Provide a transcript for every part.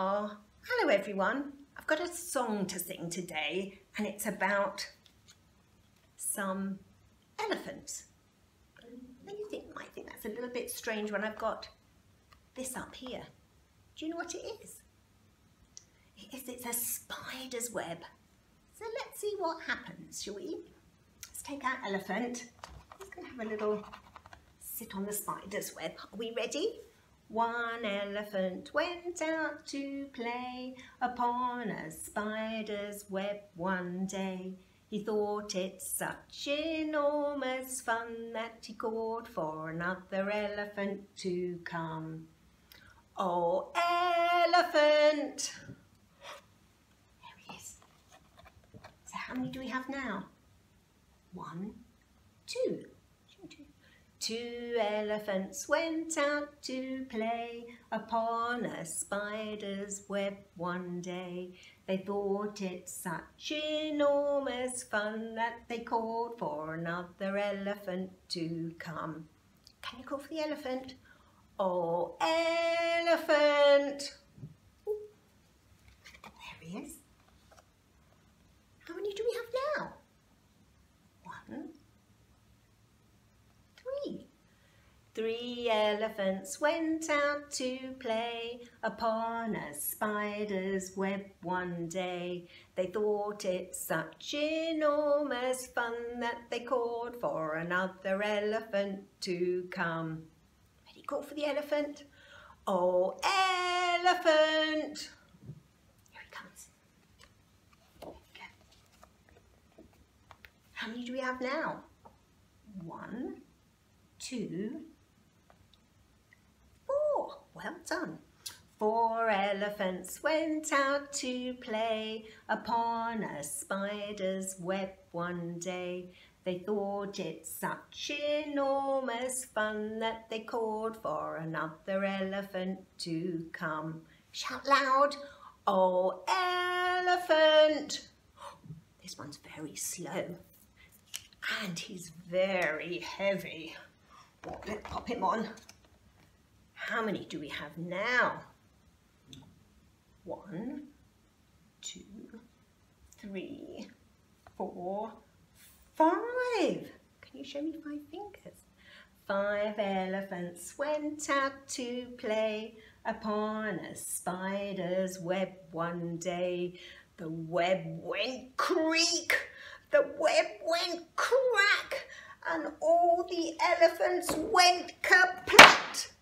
Oh, hello everyone. I've got a song to sing today and it's about some elephants. Now you think, might think that's a little bit strange when I've got this up here. Do you know what it is? It is, it's a spider's web. So let's see what happens, shall we? Let's take our elephant. He's going to have a little sit on the spider's web. Are we ready? One elephant went out to play upon a spider's web one day. He thought it such enormous fun that he called for another elephant to come. Oh, elephant! There he is. So how many do we have now? One, two. Two elephants went out to play upon a spider's web one day. They thought it such enormous fun that they called for another elephant to come. Can you call for the elephant? Oh, elephant! Ooh. There he is. How many do we have now? One, Three elephants went out to play upon a spider's web one day. They thought it such enormous fun that they called for another elephant to come. Ready, call for the elephant. Oh, elephant! Here he comes. How many do we have now? One, two, well done. Four elephants went out to play upon a spider's web one day. They thought it such enormous fun that they called for another elephant to come. Shout loud, oh elephant! This one's very slow and he's very heavy. let's pop him on. How many do we have now? One, two, three, four, five. Can you show me five fingers? Five elephants went out to play upon a spider's web one day. The web went creak, the web went crack, and all the elephants went kaput.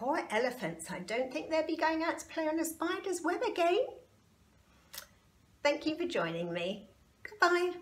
Poor elephants. I don't think they'll be going out to play on a spider's web again. Thank you for joining me. Goodbye.